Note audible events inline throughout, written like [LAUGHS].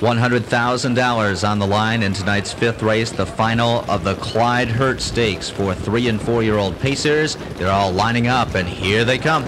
$100,000 on the line in tonight's fifth race, the final of the Clyde Hirt Stakes for three and four year old Pacers. They're all lining up, and here they come.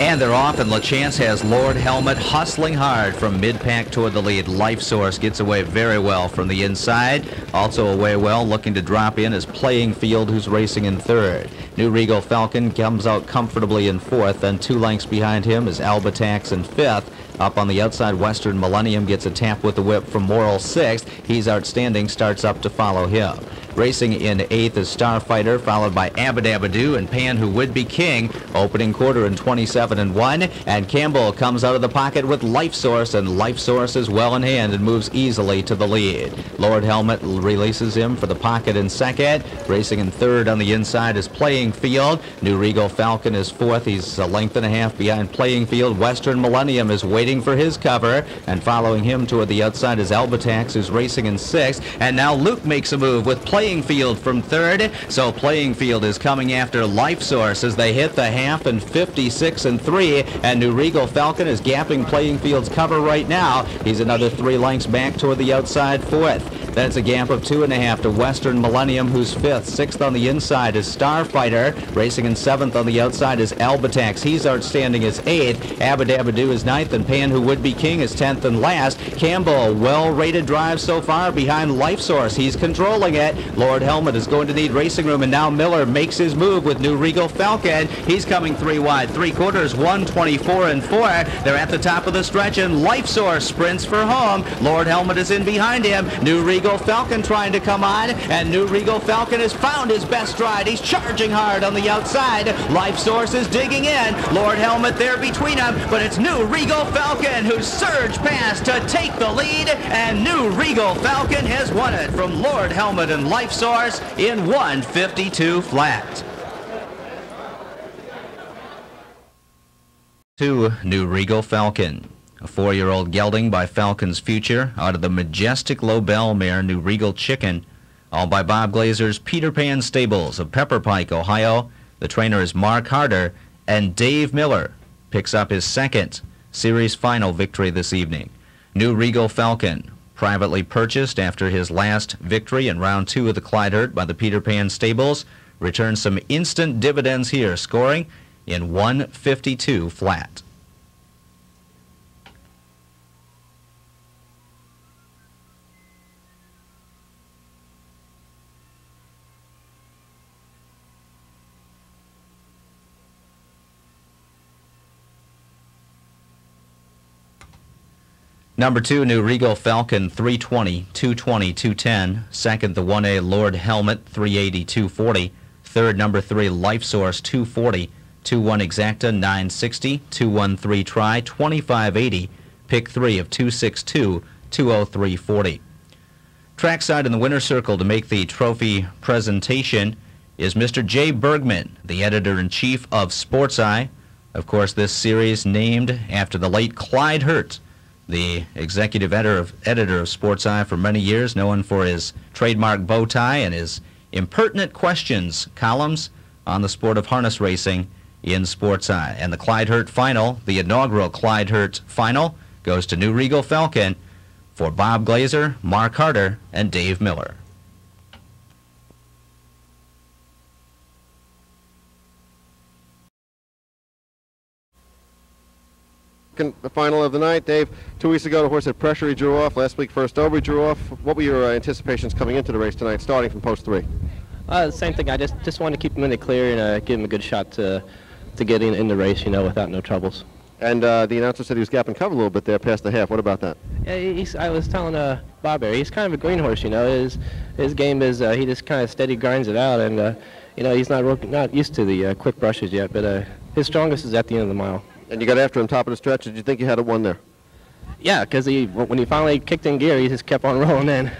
And they're off, and LaChance has Lord Helmet hustling hard from mid-pack toward the lead. Life Source gets away very well from the inside. Also away well, looking to drop in is Playing Field, who's racing in third. New Riegel Falcon comes out comfortably in fourth, and two lengths behind him is Albatax in fifth. Up on the outside, Western Millennium gets a tap with the whip from Moral sixth. He's outstanding, starts up to follow him. Racing in eighth is Starfighter, followed by Abadabadoo and Pan, who would be king. Opening quarter in 27 and 1. And Campbell comes out of the pocket with Life Source, and Life Source is well in hand and moves easily to the lead. Lord Helmet releases him for the pocket in second. Racing in third on the inside is Playing Field. New Riegel Falcon is fourth. He's a length and a half behind Playing Field. Western Millennium is waiting for his cover. And following him toward the outside is Albatax, who's racing in sixth. And now Luke makes a move with Playing Playing Field from third. So Playing Field is coming after Life Source as they hit the half and 56 and 3. And New Riegel Falcon is gapping Playing Field's cover right now. He's another three lengths back toward the outside fourth. That's a gap of two and a half to Western Millennium, who's fifth. Sixth on the inside is Starfighter. Racing in seventh on the outside is Albatax. He's outstanding as eighth. Abadabadoo is ninth, and Pan, who would be king, is tenth and last. Campbell, well-rated drive so far behind Life Source. He's controlling it. Lord Helmet is going to need racing room, and now Miller makes his move with New Riegel Falcon. He's coming three wide, three quarters, 124 and four. They're at the top of the stretch, and Life Source sprints for home. Lord Helmet is in behind him. New Riegel Riegel Falcon trying to come on, and New Riegel Falcon has found his best stride. He's charging hard on the outside. Life Source is digging in. Lord Helmet there between them, but it's New Riegel Falcon who surged past to take the lead, and New Riegel Falcon has won it from Lord Helmet and Life Source in 152 flat. To New Riegel Falcon. A four-year-old gelding by Falcon's Future out of the majestic Lobel mare New Regal Chicken, all by Bob Glazer's Peter Pan Stables of Pepper Pike, Ohio. The trainer is Mark Harder, and Dave Miller picks up his second series final victory this evening. New Riegel Falcon, privately purchased after his last victory in round two of the Clyde Hirt by the Peter Pan Stables, returns some instant dividends here, scoring in 152 flat. Number two, New Riegel Falcon 320, 220, 210. Second, the 1A Lord Helmet 380, 240. Third, number three, Life Source 240, 21 Exacta 960, 213 Try 2580. Pick three of 262, 20340. Trackside in the winner's circle to make the trophy presentation is Mr. Jay Bergman, the editor-in-chief of Sports Eye. Of course, this series named after the late Clyde Hirt, the executive editor of, editor of Sports Eye for many years, known for his trademark bow tie and his impertinent questions columns on the sport of harness racing in Sports Eye. And the Clyde Hirt final, the inaugural Clyde Hirt final, goes to New Riegel Falcon for Bob Glazer, Mark Harder, and Dave Miller. Second final of the night. Dave, two weeks ago the horse had pressure, he drew off. Last week first over, he drew off. What were your uh, anticipations coming into the race tonight, starting from post three? Uh, same thing. I just just wanted to keep him in the clear and uh, give him a good shot to to get in, in the race, you know, without no troubles. And uh, the announcer said he was gapping cover a little bit there past the half. What about that? Yeah, he's, I was telling uh, Bob he's kind of a green horse, you know. His his game is uh, he just kind of steady grinds it out, and uh, you know he's not not used to the uh, quick brushes yet. But uh, his strongest is at the end of the mile. And you got after him top of the stretch. Did you think you had a one there? Yeah, because he when he finally kicked in gear, he just kept on [LAUGHS] rolling in.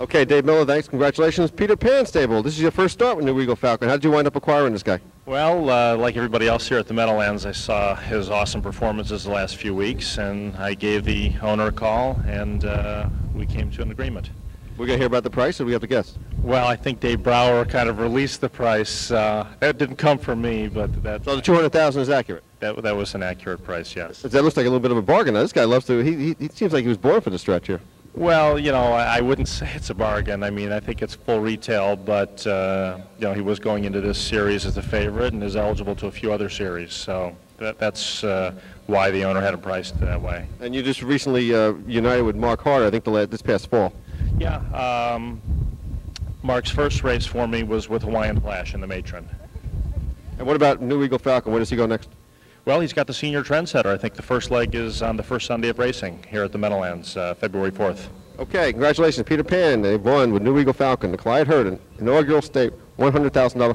okay, Dave Miller, thanks. Congratulations. Peter Pan Stable, this is your first start with New Riegel Falcon. How did you wind up acquiring this guy? Well, uh, like everybody else here at the Meadowlands, I saw his awesome performances the last few weeks, and I gave the owner a call, and uh, we came to an agreement. We're going to hear about the price, or we have to guess? Well, I think Dave Brower kind of released the price. Uh, that didn't come from me, but that, So the 200000 is accurate. that, that was an accurate price, yes. That looks like a little bit of a bargain. Now, this guy loves to, he, he, he seems like he was born for the stretch here. Well, you know, I, I wouldn't [LAUGHS] say it's a bargain. I mean, I think it's full retail, but, uh, you know, he was going into this series as a favorite and is eligible to a few other series. So that, that's uh, why the owner had him priced that way. And you just recently uh, united with Mark Hart, I think, the this past fall. Yeah, um, Mark's first race for me was with Hawaiian Flash in the Matron. And what about New Riegel Falcon? Where does he go next? Well, he's got the senior trendsetter. I think the first leg is on the first Sunday of racing here at the Meadowlands, uh, February 4th. Okay, congratulations, Peter Pan. They've won with New Riegel Falcon, the Clyde Hurden inaugural state $100,000